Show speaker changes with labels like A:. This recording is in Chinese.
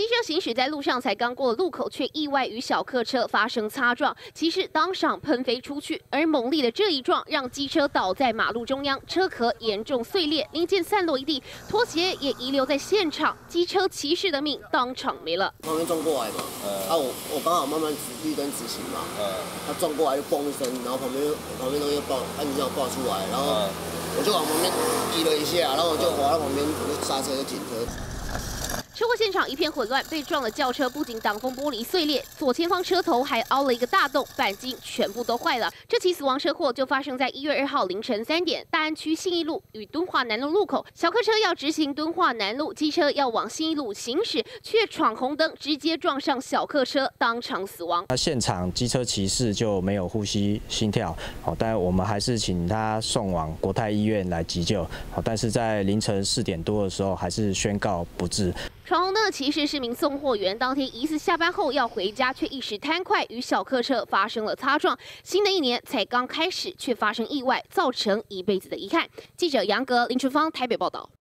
A: 机车行驶在路上，才刚过路口，却意外与小客车发生擦撞，骑士当场喷飞出去。而猛烈的这一撞，让机车倒在马路中央，车壳严重碎裂，零件散落一地，拖鞋也遗留在现场，机车骑士的命当场没了。
B: 旁边撞过来嘛，啊我我刚好慢慢直绿灯直行嘛，他撞过来就嘣一声，然后旁边旁边东西爆，安全帽爆出来，然后我就往旁边移了一下，然后我就滑到旁边，我就刹车就停车。
A: 车祸现场一片混乱，被撞的轿车不仅挡风玻璃碎裂，左前方车头还凹了一个大洞，钣金全部都坏了。这起死亡车祸就发生在一月二号凌晨三点，大安区信义路与敦化南路路口，小客车要直行敦化南路，机车要往信义路行驶，却闯红灯，直接撞上小客车，当场死亡。
C: 那现场机车骑士就没有呼吸、心跳，好，但我们还是请他送往国泰医院来急救，好，但是在凌晨四点多的时候，还是宣告不治。
A: 闯红灯的骑士是名送货员，当天疑似下班后要回家，却一时贪快，与小客车发生了擦撞。新的一年才刚开始，却发生意外，造成一辈子的遗憾。记者杨格、林春芳台北报道。